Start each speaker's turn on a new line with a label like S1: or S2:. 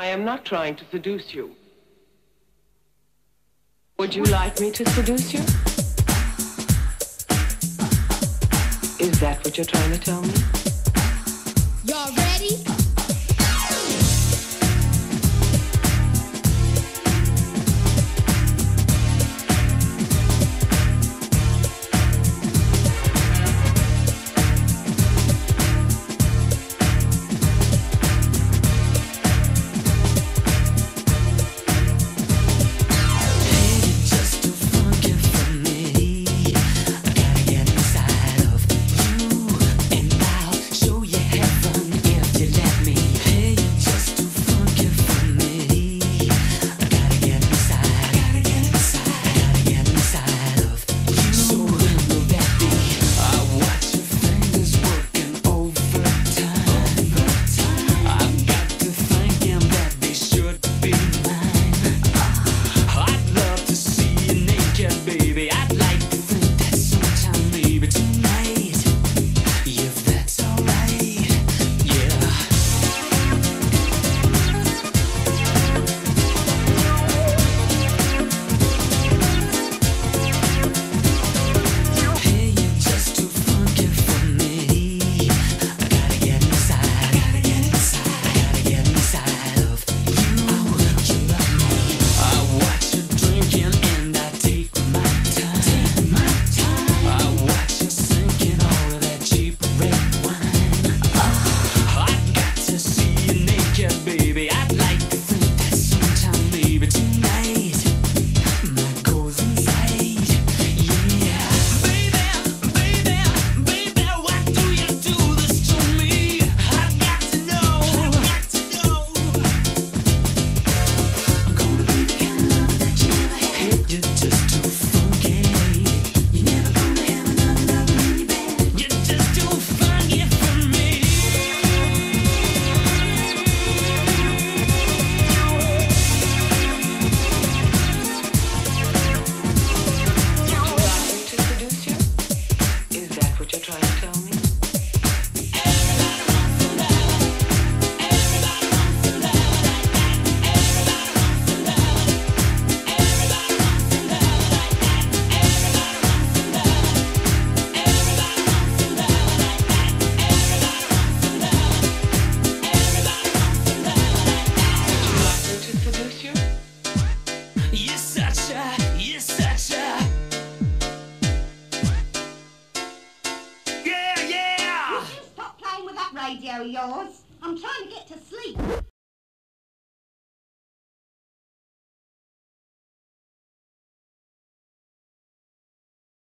S1: I am not trying to seduce you. Would you like me to seduce you? Is that what you're trying to tell me?
S2: yo-yos. I'm trying to get to sleep.